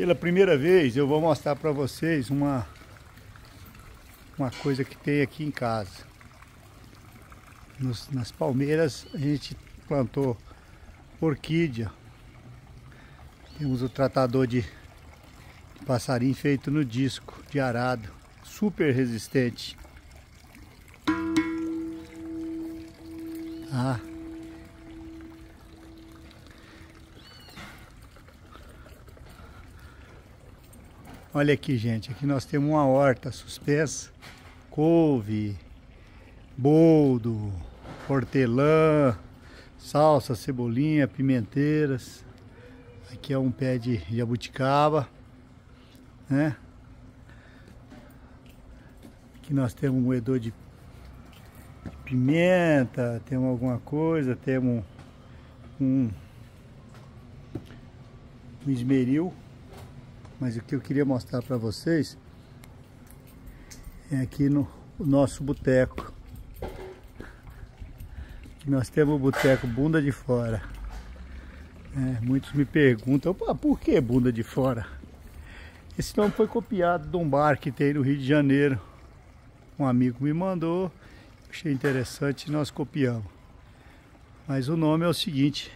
Pela primeira vez eu vou mostrar para vocês uma, uma coisa que tem aqui em casa. Nos, nas palmeiras a gente plantou orquídea. Temos o tratador de, de passarinho feito no disco de arado, super resistente. Ah, Olha aqui, gente. Aqui nós temos uma horta suspensa. Couve, boldo, hortelã, salsa, cebolinha, pimenteiras. Aqui é um pé de jabuticaba, né? Aqui nós temos um moedor de pimenta, temos alguma coisa, temos um, um esmeril. Mas o que eu queria mostrar para vocês é aqui no nosso boteco. Nós temos o boteco Bunda de Fora. É, muitos me perguntam, por que Bunda de Fora? Esse nome foi copiado de um bar que tem no Rio de Janeiro. Um amigo me mandou, achei interessante e nós copiamos. Mas o nome é o seguinte,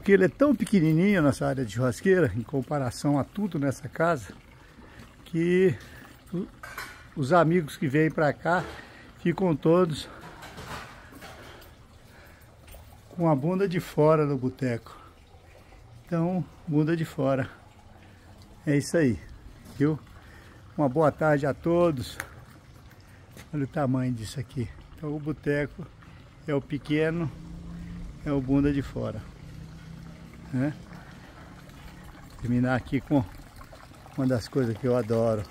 porque ele é tão pequenininho nessa área de churrasqueira, em comparação a tudo nessa casa, que os amigos que vêm para cá ficam todos com a bunda de fora no boteco. Então, bunda de fora. É isso aí, viu? Uma boa tarde a todos. Olha o tamanho disso aqui. Então, o boteco é o pequeno, é o bunda de fora né? Terminar aqui com uma das coisas que eu adoro.